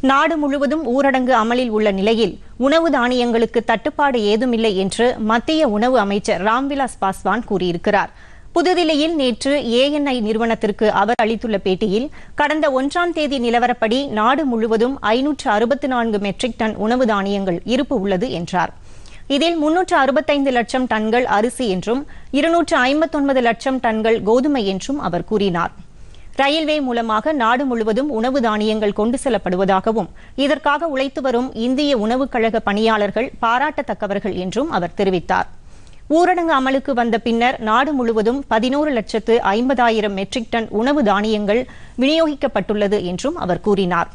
நாடு முழுவதும் ஊரடங்கு அமலில் உள்ள நிலையில் உணவு தானியங்களுக்கு தட்டுப்பாடு ஏதுமில்லை என்று மத்திய உணவு அமைச்சர் ராம்விலாஸ் பாஸ்வான் கூறியிருக்கிறார். புதுதில்லியில் நேற்று ஏஎன்ஐ நிறுவனத்திற்கு அவர் அளித்துள்ள பேட்டியில் கடந்த ஒன்றாம் தேதி நிலவரப்படி நாடு முழுவதும் ஐநூற்று அறுபத்தி நான்கு மெட்ரிக் டன் உணவு தானியங்கள் இருப்பு உள்ளது என்றார். இதில் முன்னூற்று அறுபத்தைந்து லட்சம் டன்கள் அரிசி என்றும் இருநூற்று ஐம்பத்தொன்பது லட்சம் டன்கள் கோதுமை என்றும் அவர் கூறினார். ரயில்வே மூலமாக நாடு முழுவதும் உணவு தானியங்கள் கொண்டு செல்லப்படுவதாகவும் இதற்காக உழைத்து வரும் இந்திய உணவுக் கழக பணியாளர்கள் பாராட்டத்தக்கவர்கள் என்றும் அவர் தெரிவித்தார். ஊரடங்கு அமலுக்கு வந்த பின்னர் நாடு முழுவதும் பதினோரு லட்சத்து ஐம்பதாயிரம் மெட்ரிக் டன் உணவு தானியங்கள் விநியோகிக்கப்பட்டுள்ளது என்றும் அவர் கூறினார்.